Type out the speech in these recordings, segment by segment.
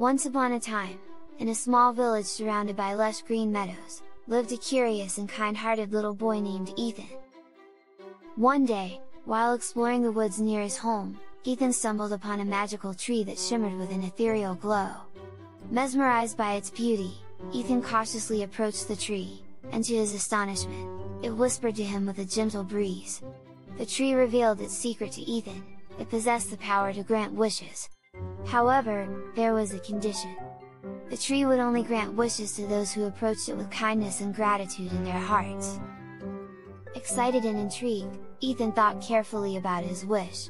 Once upon a time, in a small village surrounded by lush green meadows, lived a curious and kind-hearted little boy named Ethan. One day, while exploring the woods near his home, Ethan stumbled upon a magical tree that shimmered with an ethereal glow. Mesmerized by its beauty, Ethan cautiously approached the tree, and to his astonishment, it whispered to him with a gentle breeze. The tree revealed its secret to Ethan, it possessed the power to grant wishes. However, there was a condition. The tree would only grant wishes to those who approached it with kindness and gratitude in their hearts. Excited and intrigued, Ethan thought carefully about his wish.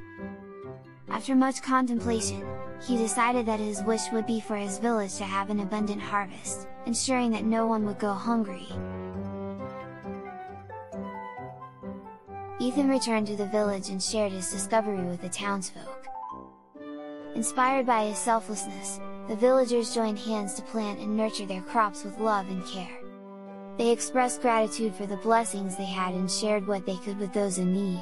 After much contemplation, he decided that his wish would be for his village to have an abundant harvest, ensuring that no one would go hungry. Ethan returned to the village and shared his discovery with the townsfolk. Inspired by his selflessness, the villagers joined hands to plant and nurture their crops with love and care. They expressed gratitude for the blessings they had and shared what they could with those in need.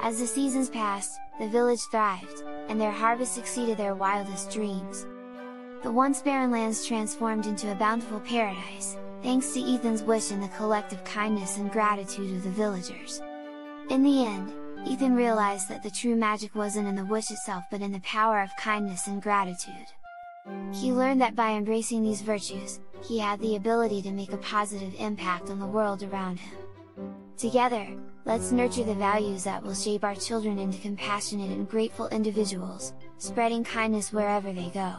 As the seasons passed, the village thrived, and their harvest exceeded their wildest dreams. The once barren lands transformed into a bountiful paradise, thanks to Ethan's wish and the collective kindness and gratitude of the villagers. In the end, Ethan realized that the true magic wasn't in the wish itself but in the power of kindness and gratitude. He learned that by embracing these virtues, he had the ability to make a positive impact on the world around him. Together, let's nurture the values that will shape our children into compassionate and grateful individuals, spreading kindness wherever they go.